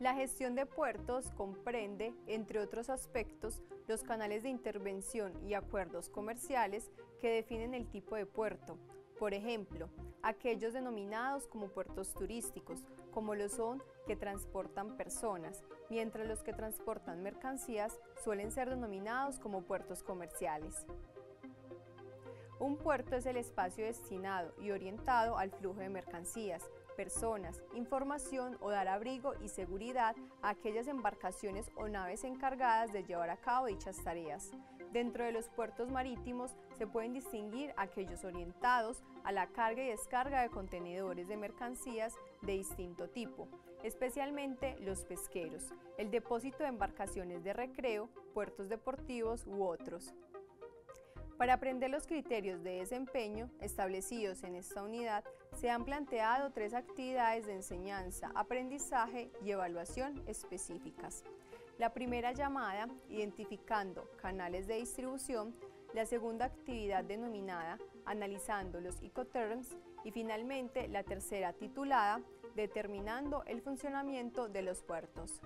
La gestión de puertos comprende, entre otros aspectos, los canales de intervención y acuerdos comerciales que definen el tipo de puerto, por ejemplo, aquellos denominados como puertos turísticos, como lo son que transportan personas, mientras los que transportan mercancías suelen ser denominados como puertos comerciales. Un puerto es el espacio destinado y orientado al flujo de mercancías, personas, información o dar abrigo y seguridad a aquellas embarcaciones o naves encargadas de llevar a cabo dichas tareas. Dentro de los puertos marítimos se pueden distinguir aquellos orientados a la carga y descarga de contenedores de mercancías de distinto tipo, especialmente los pesqueros, el depósito de embarcaciones de recreo, puertos deportivos u otros. Para aprender los criterios de desempeño establecidos en esta unidad, se han planteado tres actividades de enseñanza, aprendizaje y evaluación específicas. La primera llamada, identificando canales de distribución, la segunda actividad denominada analizando los Ecoterms y finalmente la tercera titulada determinando el funcionamiento de los puertos.